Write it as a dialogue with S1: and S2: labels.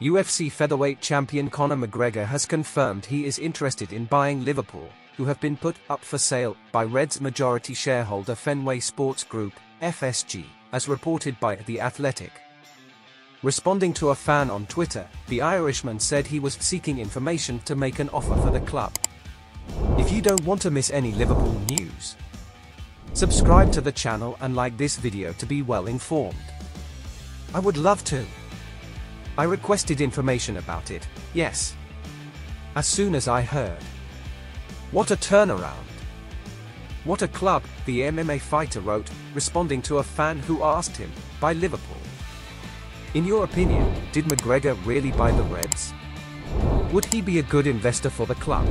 S1: UFC featherweight champion Conor McGregor has confirmed he is interested in buying Liverpool, who have been put up for sale by Reds majority shareholder Fenway Sports Group, FSG, as reported by The Athletic. Responding to a fan on Twitter, the Irishman said he was seeking information to make an offer for the club. If you don't want to miss any Liverpool news, subscribe to the channel and like this video to be well informed. I would love to. I requested information about it, yes. As soon as I heard. What a turnaround. What a club, the MMA fighter wrote, responding to a fan who asked him, buy Liverpool. In your opinion, did McGregor really buy the Reds? Would he be a good investor for the club?